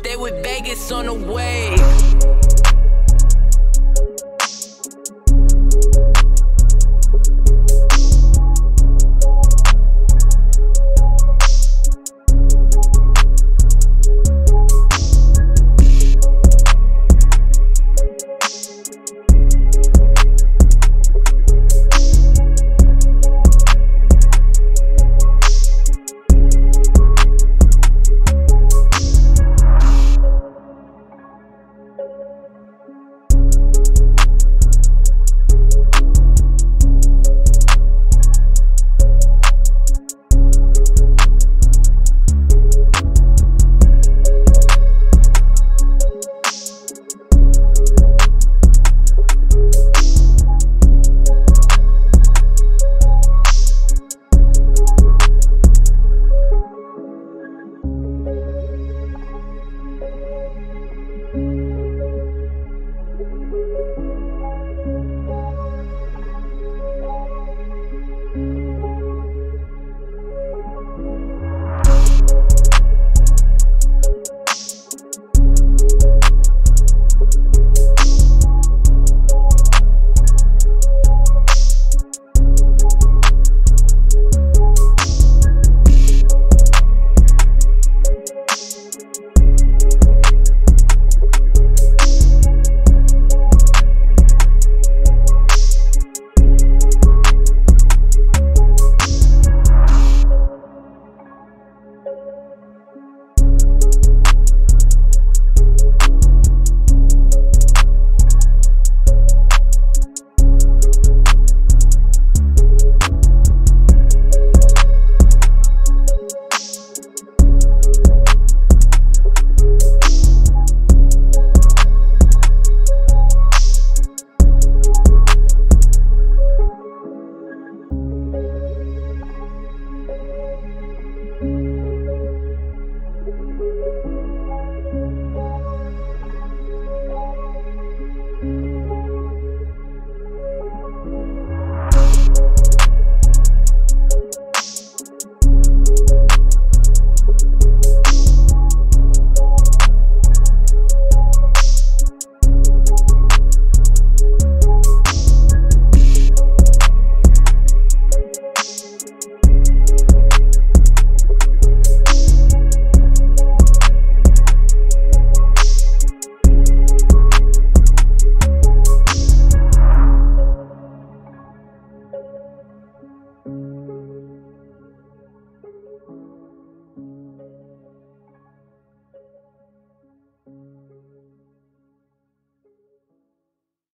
stay with Vegas on the wave.